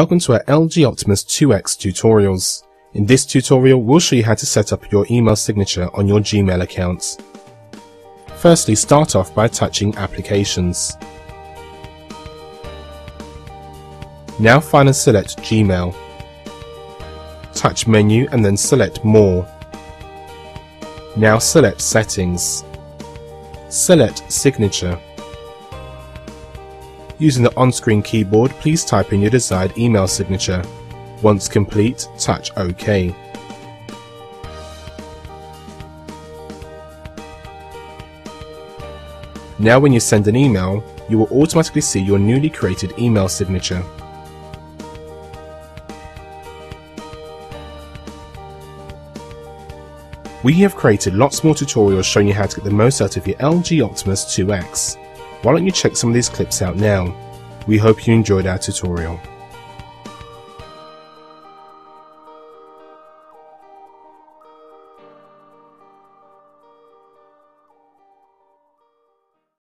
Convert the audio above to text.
Welcome to our LG Optimus 2X tutorials. In this tutorial, we'll show you how to set up your email signature on your Gmail account. Firstly, start off by touching Applications. Now find and select Gmail. Touch Menu and then select More. Now select Settings. Select Signature. Using the on-screen keyboard, please type in your desired email signature. Once complete, touch OK. Now when you send an email, you will automatically see your newly created email signature. We have created lots more tutorials showing you how to get the most out of your LG Optimus 2X. Why don't you check some of these clips out now? We hope you enjoyed our tutorial.